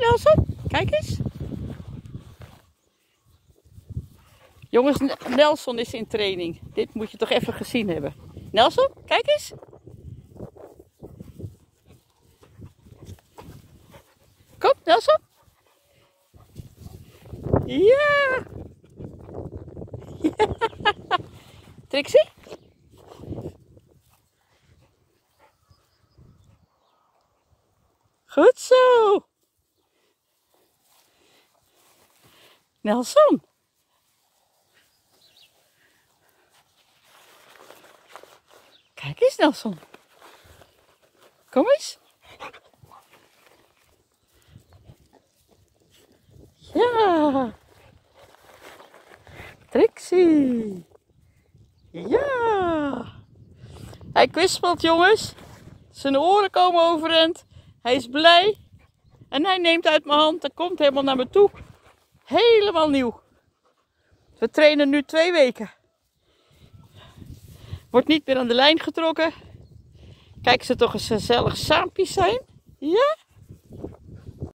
Nelson? Kijk eens. Jongens, Nelson is in training. Dit moet je toch even gezien hebben. Nelson, kijk eens. Kom, Nelson. Ja. Trixie? Goed zo. Nelson. Kijk eens, Nelson. Kom eens. Ja. Trixie. Ja. Hij kwispelt, jongens. Zijn oren komen overend. Hij is blij. En hij neemt uit mijn hand en komt helemaal naar me toe. Helemaal nieuw. We trainen nu twee weken. Wordt niet meer aan de lijn getrokken. Kijk ze toch eens gezellig saampjes zijn. Ja?